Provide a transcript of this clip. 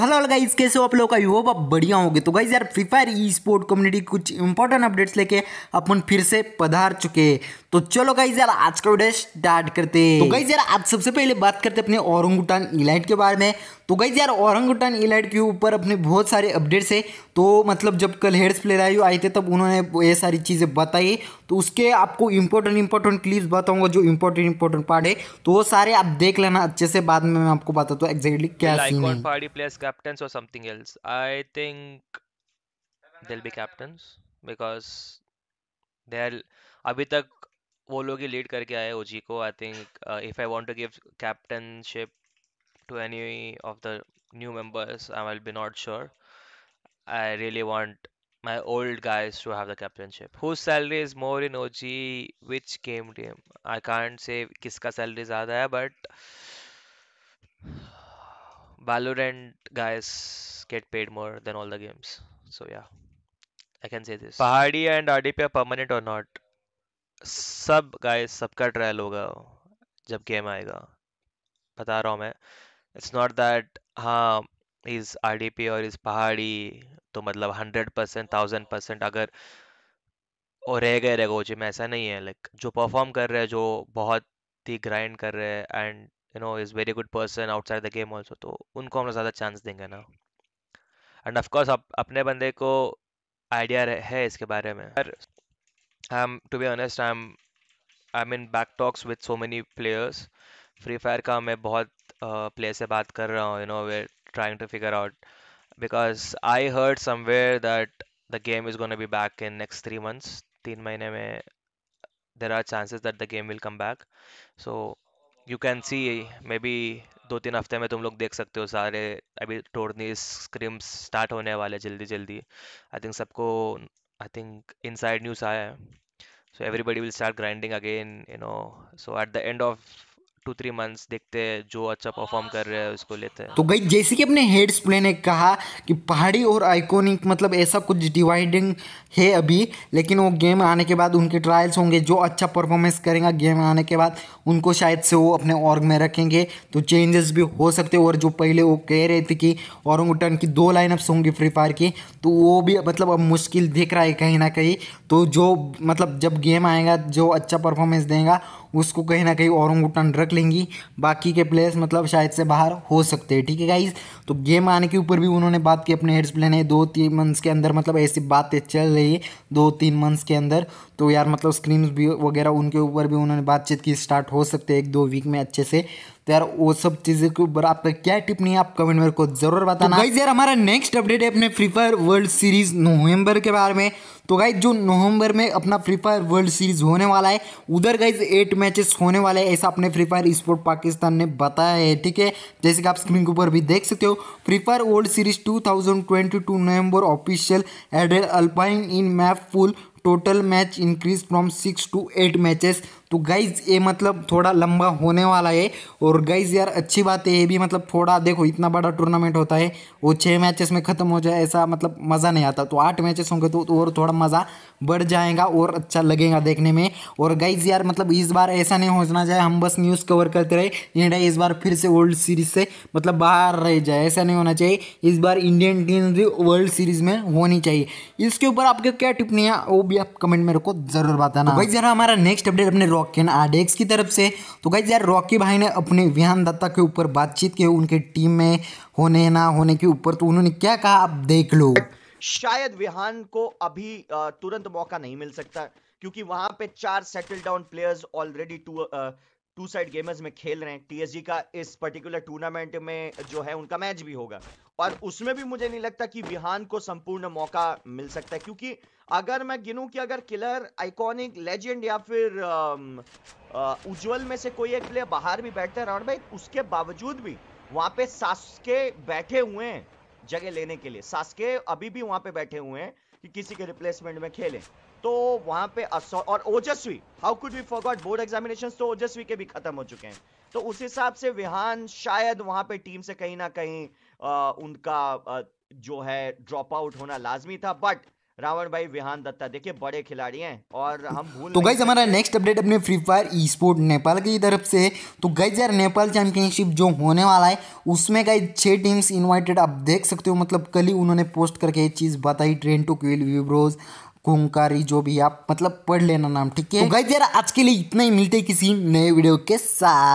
Hello guys कैसे हो आप लोग? का होप आप बढ़िया होंगे। तो गाइस यार Free Fire e sport community कुछ इंपॉर्टेंट अपडेट्स लेके अपन फिर से पधार चुके हैं। तो चलो गाइस यार आज का वीडियो स्टार्ट करते हैं। तो गाइस यार आज सबसे पहले बात करते हैं अपने औरंगुटान इलाइट के बारे में। तो गाइस यार औरंगुटान इलाइट के ऊपर अपने बहुत सारे अपडेट्स है। तो मतलब जब कल हेड्स प्लेयर आए थे तब उन्होंने ये सारी चीज़ें बताई। तो उसके आपको इंपॉर्टेंट इंपॉर्टेंट क्लिप्स बताऊँगा जो इंपॉर्टेंट इंपॉर्टेंट पार्ट है। तो वो सारे आप देख लेना अच्छे से बाद में मैं आपको बताता हूँ एग्जैक्टली क्या सीन है। something else? I think they'll be captains because they're अभी तक वो लोग ही लीड करके आए ओजी को I think if I want to give captainship to any of the new members I will be not sure I really want my old guys to have the captainship whose salary is more in OG which game team I can't say किसका salary ज़्यादा है but Valorant guys get paid more than all the games. So yeah, I can say this. Pahadi and RDP are permanent or not? सब guys, सबका trial होगा जब game आएगा। बता रहा हूँ मैं। इट्स नॉट दैट हाँ इज़ पी और इज़ पहाड़ी तो मतलब हंड्रेड परसेंट थाउज़ेंड परसेंट अगर और रह गए रहेगा जी में ऐसा नहीं है। लाइक जो परफॉर्म कर रहे हैं, जो बहुत ही ग्राइंड कर रहे हैं and you know is very good person outside the game also तो उनको हम ज़्यादा चांस देंगे ना। एंड ऑफकोर्स अपने बंदे को आइडिया है इसके बारे में। To be honest I am I mean back talks with so many players Free Fire का मैं बहुत uh, से बात कर रहा हूँ you know they trying to figure out because I heard somewhere that the game is gonna be back in next three months तीन महीने में there are chances that the game will come back so you can see maybe दो तीन हफ़्ते में तुम लोग देख सकते हो सारे अभी टोर्नी स्क्रीम्स स्टार्ट होने वाले जल्दी जल्दी आई थिंक सबको आई थिंक इनसाइड न्यूज़ आया है. So everybody will start grinding again you know so at the end of two three months देखते हैं जो अच्छा परफॉर्म कर रहे हैं, उसको लेते हैं। तो गई जैसे कि अपने हेड्स प्ले ने कहा कि पहाड़ी और आइकोनिक मतलब ऐसा कुछ डिवाइडिंग है अभी, लेकिन वो गेम आने के बाद उनके ट्रायल्स होंगे, जो अच्छा परफॉर्मेंस करेगा गेम आने के बाद उनको शायद से वो अपने ऑर्ग में रखेंगे। तो चेंजेस भी हो सकते हैं और जो पहले वो कह रहे थे कि औरंगुटन की दो लाइनअप्स होंगी फ्री फायर की तो वो भी मतलब अब मुश्किल दिख रहा है कहीं ना कहीं। तो जो मतलब जब गेम आएगा, जो अच्छा परफॉर्मेंस देगा, उसको कहीं ना कहीं औरंगुटन रख लेंगी। बाकी के प्लेयर्स मतलब शायद से बाहर हो सकते हैं, ठीक है गाइज़ तो गेम आने के ऊपर भी उन्होंने बात की, अपने हेड्स प्लेन है दो तीन मंथ्स के अंदर मतलब ऐसी बातें चल रही है दो तीन मंथ्स के अंदर। तो यार मतलब स्क्रीन भी वगैरह उनके ऊपर भी उन्होंने बातचीत की स्टार्ट हो सकते हैं एक दो वीक में अच्छे से। तो यार वो सब चीज़ें के ऊपर आपका क्या टिप्पणी है? आप कमेंट मेरे को ज़रूर बताना। तो यार हमारा नेक्स्ट अपडेट है अपने Free Fire World Series November के बारे में। तो गाइज़ जो नवंबर में अपना फ्री फायर वर्ल्ड सीरीज़ होने वाला है उधर गाइज़ एट मैचेस होने वाले हैं ऐसा अपने फ्री फायर स्पोर्ट पाकिस्तान ने बताया है ठीक है? जैसे कि आप स्क्रीन के ऊपर भी देख सकते हो Free Fire World Series 2022 November official added Alpine in map full total match increased from 6 to 8 matches. तो गाइज़ ये मतलब थोड़ा लंबा होने वाला है। और गाइज़ यार अच्छी बात है ये भी मतलब थोड़ा देखो इतना बड़ा टूर्नामेंट होता है वो छः मैचेस में ख़त्म हो जाए ऐसा मतलब मज़ा नहीं आता। तो आठ मैचेस होंगे तो, तो और थोड़ा मज़ा बढ़ जाएगा और अच्छा लगेगा देखने में। और गाइज़ यार मतलब इस बार ऐसा नहीं होना चाहिए हम बस न्यूज़ कवर करते रहे इंडिया इस बार फिर से वर्ल्ड सीरीज़ से मतलब बाहर रह जाए ऐसा नहीं होना चाहिए। इस बार इंडियन टीम भी वर्ल्ड सीरीज़ में होनी चाहिए। इसके ऊपर आपके क्या टिप्पणी है वो भी आप कमेंट में को ज़रूर बताना। भाई जरा हमारा नेक्स्ट अपडेट अपने रॉकिन आडेक्स की तरफ़ से। तो गाइज़ यार रॉकी भाई ने अपने विहान दत्ता के ऊपर बातचीत की, उनके टीम में होने ना होने के ऊपर तो उन्होंने क्या कहा, आप देख लो। शायद विहान को अभी तुरंत मौका नहीं मिल सकता, क्योंकि वहाँ पे चार settle down players already two two side gamers में खेल रहे हैं। टीएसजी का इस पर्टिकुलर टूर्नामेंट में जो है, उनका मैच भी होगा। और उसमें भी मुझे नहीं लगता कि विहान को संपूर्ण मौका मिल सकता है, क्योंकि अगर मैं गिनूं कि अगर किलर आइकॉनिक लेजेंड या फिर उज्जवल में से कोई एक प्लेयर बाहर भी बैठता है राउंड भाई, उसके बावजूद भी वहाँ पे सासके बैठे हुए हैं जगह लेने के लिए। सासके अभी भी वहाँ पे बैठे हुए हैं। कि किसी के रिप्लेसमेंट में खेले। तो वहाँ पे और Ojaswi how could we forgot board examination तो ओजस्वी के भी खत्म हो चुके हैं। तो उस हिसाब से विहान शायद वहाँ पे टीम से कहीं ना कहीं आ, उनका आ, जो है ड्रॉप आउट होना लाजमी था। बट रावण भाई विहान दत्ता देखिए बड़े खिलाड़ी हैं और हम भूल तो गाइज़ हमारा नेक्स्ट अपडेट अपने Free Fire e sport Nepal की तरफ़ से है। तो गाइज़ यार नेपाल चैंपियनशिप जो होने वाला है उसमें गाइज़ छह टीम्स इनवाइटेड आप देख सकते हो मतलब कल ही उन्होंने पोस्ट करके ये चीज़ बताई ट्रेन टू क्विल विब्रोज कुंकारी जो भी आप मतलब पढ़ लेना नाम ठीक है? तो गाइज़ यार आज के लिए इतना ही मिलते किसी नए वीडियो के साथ।